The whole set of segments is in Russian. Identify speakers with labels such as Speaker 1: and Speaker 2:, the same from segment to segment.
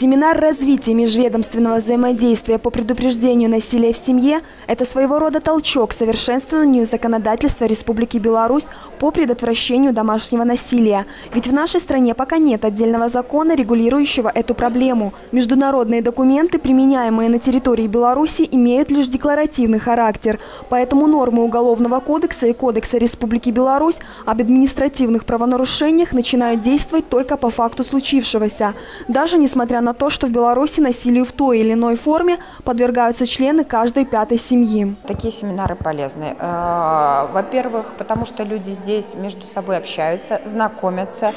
Speaker 1: Семинар развития межведомственного взаимодействия по предупреждению насилия в семье – это своего рода толчок к совершенствованию законодательства Республики Беларусь по предотвращению домашнего насилия. Ведь в нашей стране пока нет отдельного закона, регулирующего эту проблему. Международные документы, применяемые на территории Беларуси, имеют лишь декларативный характер. Поэтому нормы Уголовного кодекса и Кодекса Республики Беларусь об административных правонарушениях начинают действовать только по факту случившегося. Даже несмотря несмотря на то, что в Беларуси насилию в той или иной форме подвергаются члены каждой пятой семьи.
Speaker 2: Такие семинары полезны. Э, во-первых, потому что люди здесь между собой общаются, знакомятся,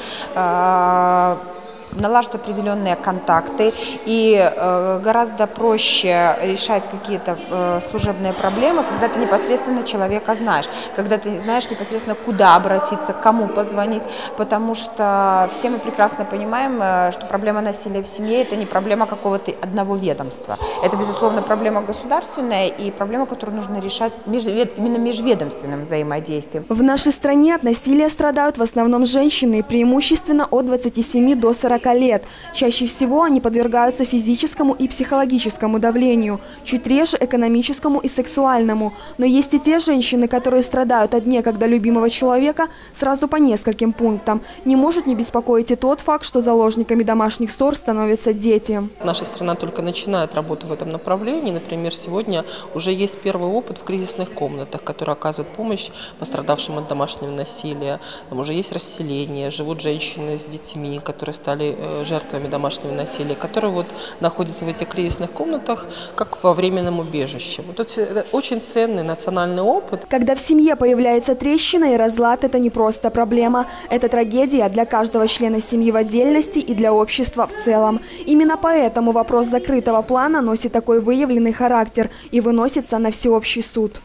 Speaker 2: налаживать определенные контакты и э, гораздо проще решать какие-то э, служебные проблемы, когда ты непосредственно человека знаешь, когда ты знаешь непосредственно, куда обратиться, кому позвонить, потому что все мы прекрасно понимаем, э, что проблема насилия в семье – это не проблема какого-то одного ведомства. Это, безусловно, проблема государственная и проблема, которую нужно решать именно межведомственным взаимодействием.
Speaker 1: В нашей стране от насилия страдают в основном женщины, преимущественно от 27 до 40 40 лет. Чаще всего они подвергаются физическому и психологическому давлению, чуть реже экономическому и сексуальному. Но есть и те женщины, которые страдают от некогда любимого человека сразу по нескольким пунктам. Не может не беспокоить и тот факт, что заложниками домашних ссор становятся дети.
Speaker 3: Наша страна только начинает работу в этом направлении. Например, сегодня уже есть первый опыт в кризисных комнатах, которые оказывают помощь пострадавшим от домашнего насилия. Там уже есть расселение, живут женщины с детьми, которые стали жертвами домашнего насилия, которые вот находятся в этих кризисных комнатах, как во временном убежище. Вот это очень ценный национальный опыт.
Speaker 1: Когда в семье появляется трещина и разлад, это не просто проблема. Это трагедия для каждого члена семьи в отдельности и для общества в целом. Именно поэтому вопрос закрытого плана носит такой выявленный характер и выносится на всеобщий суд.